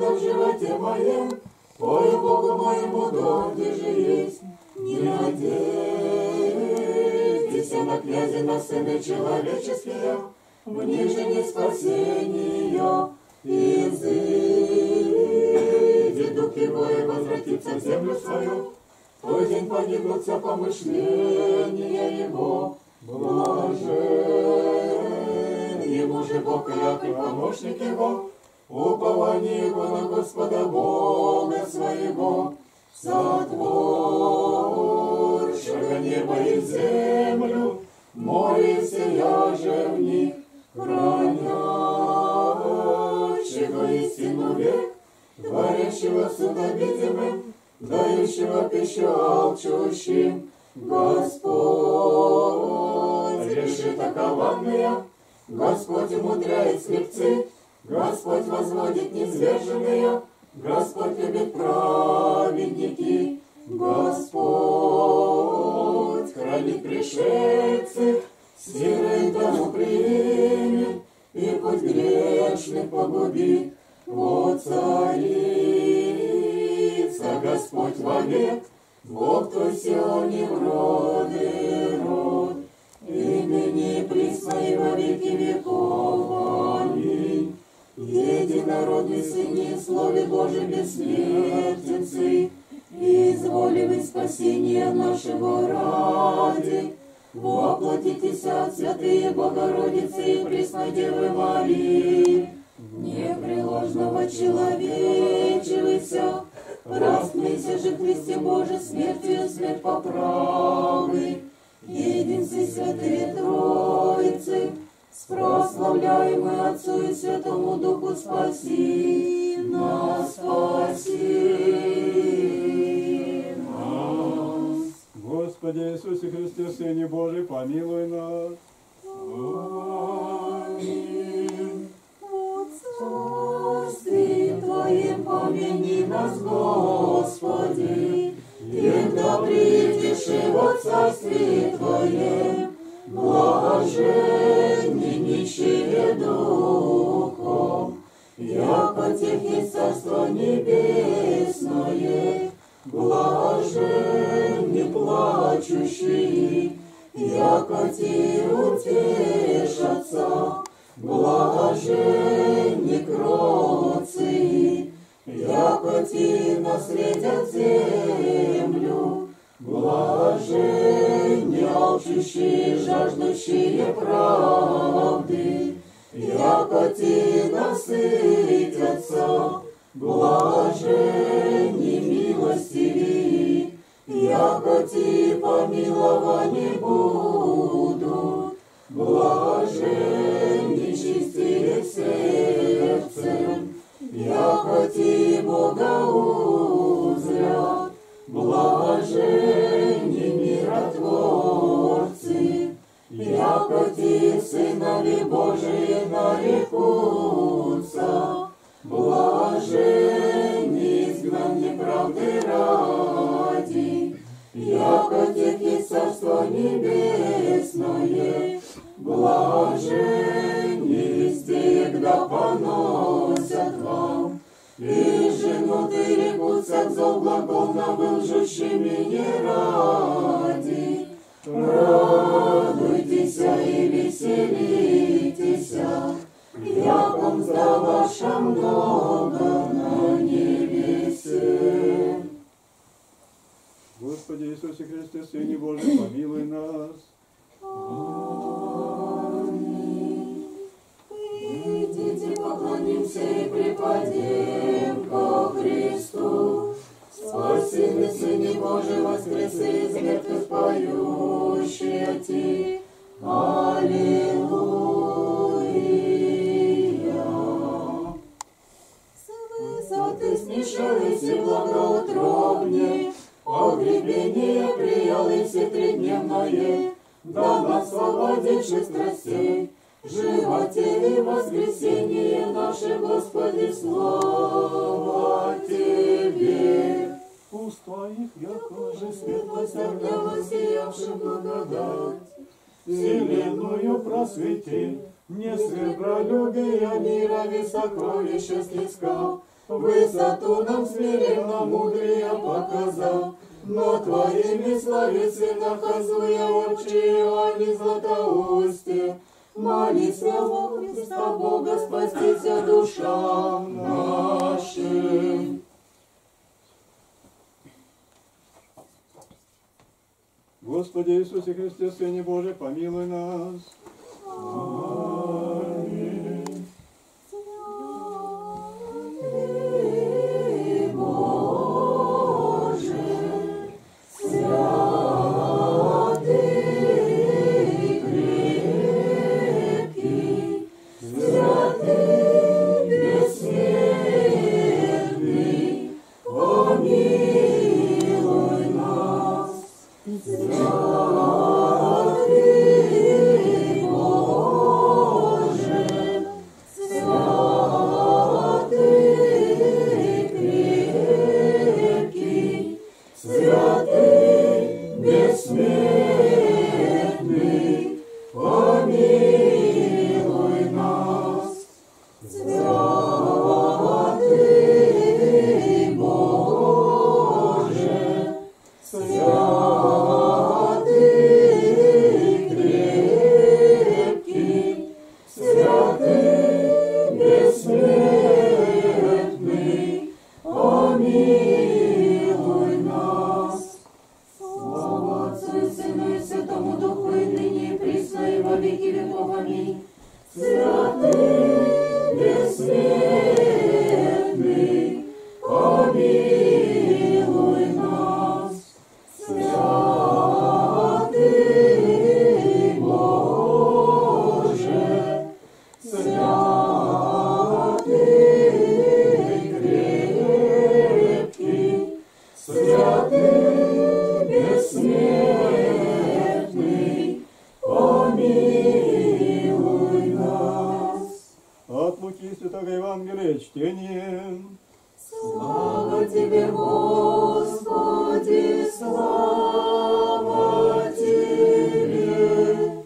надо в животе моем, Ой, Богу моему, дорде же есть, не надейтесь на князя, на сына человеческие, мне же не спасение, изыдет дух его и возвратится в землю свою, той день погибнут все помышления его, блажен ему же Бог и якорь помощник его, упование на Господа Бога своего, сотворшего небо и землю, море сия же в них, хранящего истину век, творящего суда видимым, дающего пищу алчущим, Господь решит околанные, Господь умудряет слепцы, Господь возводит низверженные, Господь любит праведники, Господь хранит пришельцы, сирой дому примет, и путь грешных погубит. О, царица, Господь вовек, Бог твой Сионе в роды род, имени присно и во веки веков. Аминь. Единородный Сын и Слове Божьем бессмертицы, изволивый спасение нашего ради, воплотитесь от святые Богородицы и Пресной Девы Марии, непреложного человечивайся, распнися же Христе Божий смертью смерть поправы, единстве святые Троицы, с прославляемой Отцу и Святому Духу спаси нас, спаси нас. Господи Иисусе Христе, Сыне Божий, помилуй нас. Аминь. Царстве Твоем помяни нас, Господи, когда придешь во царстве Твоем, блаженни нищие духом, царство небесное, блаженни плачущие, яко те утешатся, блаженни кроцы, яко те наследят землю, алчущие, жаждущие правды, яко те насытятся, блаженни милостивые, яко те помилованы будут, блаженни чистые сердцем, яко те Бога блаженни миротворцы, яко те сынови Божии нарекутся, блаженни изгнанные правды ради, яко тех есть царство небесное, блаженни везде, когда поносят вам, и женуты рекутся к на лжущими не ради. Радуйтесь и веселитесь, яко мзда ваша много на небесе. Господи Иисусе Христе, Сыне Божий, помилуй нас. Аминь. Идите, поклонимся и припадем Спасибо, Сыне Божий, воскресы из мертвых поющие Ти. Аллилуйя. С высоты снишались и благоутробнее, Погребение приял и тридневное, Да насвободивших страстей, Животе и воскресенье наше, Господи, слава Тебе. Уста их, яко Боже, светлость огня воссиявшим благодать, Вселенную просвети, не сребролюбия мира и сокровища снискал, Высоту нам смиренно мудрее показал, но Твоими славицы наказуя очи, а не златоусте. Молися во Христа Бога, спастися душам Господи Иисусе Христе, Сыне Божий, помилуй нас. Помилуй Чтение. Слава Тебе, Господи, слава Тебе.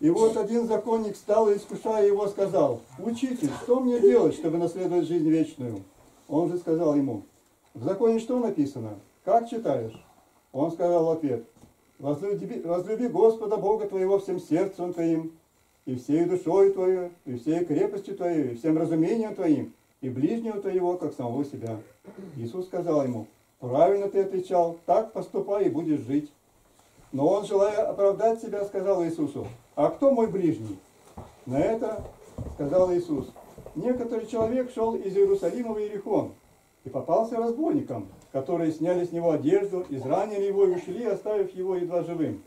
И вот один законник стал и, искушая его, сказал, «Учитель, что мне делать, чтобы наследовать жизнь вечную?» Он же сказал ему, «В законе что написано? Как читаешь?» Он сказал в ответ, «Возлюби, возлюби Господа Бога твоего всем сердцем твоим, и всей душой твоей, и всей крепостью твоей, и всем разумением твоим, и ближнего твоего, как самого себя». Иисус сказал ему, «Правильно ты отвечал, так поступай и будешь жить». Но он, желая оправдать себя, сказал Иисусу, «А кто мой ближний?» На это сказал Иисус, «Некоторый человек шел из Иерусалима в Иерихон и попался разбойникам, которые сняли с него одежду, изранили его и ушли, оставив его едва живым.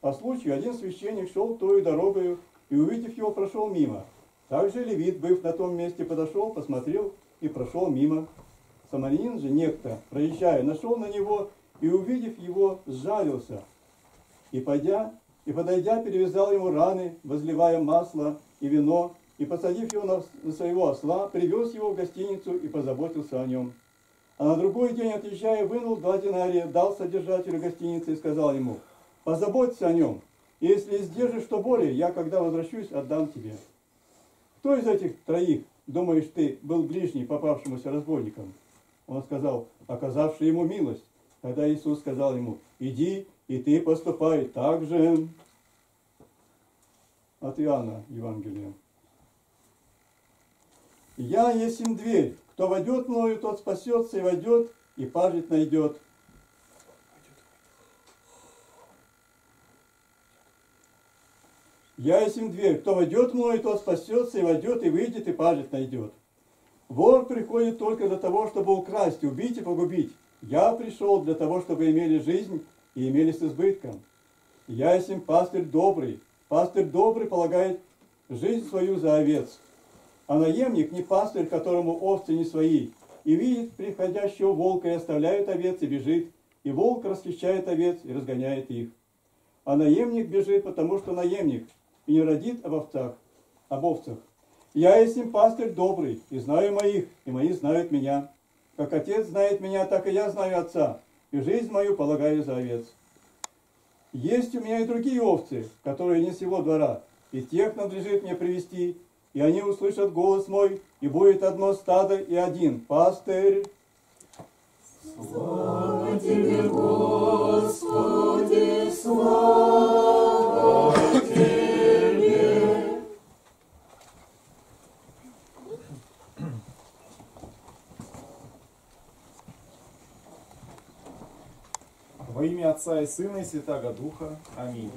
По случаю один священник шел той дорогою и, увидев его, прошел мимо. Также левит, быв на том месте, подошел, посмотрел и прошел мимо. Самарянин же некто, проезжая, нашел на него и, увидев его, сжалился. И, пойдя, и подойдя, перевязал ему раны, возливая масло и вино, и, посадив его на, своего осла, привез его в гостиницу и позаботился о нем. А на другой день, отъезжая, вынул два динария, дал содержателю гостиницы и сказал ему, позаботься о нем, если сдержишь что более, я, когда возвращусь, отдам тебе. Кто из этих троих, думаешь ты, был ближний попавшемуся разбойникам? Он сказал, оказавший ему милость. Тогда Иисус сказал ему, иди, и ты поступай так же. От Иоанна Евангелие. Я есть им дверь. Кто войдет мною, тот спасется и войдет, и пажить найдет. Я есть дверь. Кто войдет мною, тот спасется и войдет, и выйдет, и пажить найдет. Вор приходит только для того, чтобы украсть, убить и погубить. Я пришел для того, чтобы имели жизнь и имели с избытком. Я есть пастырь добрый. Пастырь добрый полагает жизнь свою за овец. А наемник не пастырь, которому овцы не свои, и видит приходящего волка и оставляет овец и бежит, и волк расхищает овец и разгоняет их. А наемник бежит, потому что наемник, и не родит об овцах, об овцах. Я есть им пастырь добрый, и знаю моих, и мои знают меня. Как отец знает меня, так и я знаю отца, и жизнь мою полагаю за овец. Есть у меня и другие овцы, которые не сего двора, и тех надлежит мне привести, и они услышат голос мой, и будет одно стадо и один пастырь. Слава Тебе, Господи, слава Тебе. Во имя Отца и Сына и Святаго Духа. Аминь.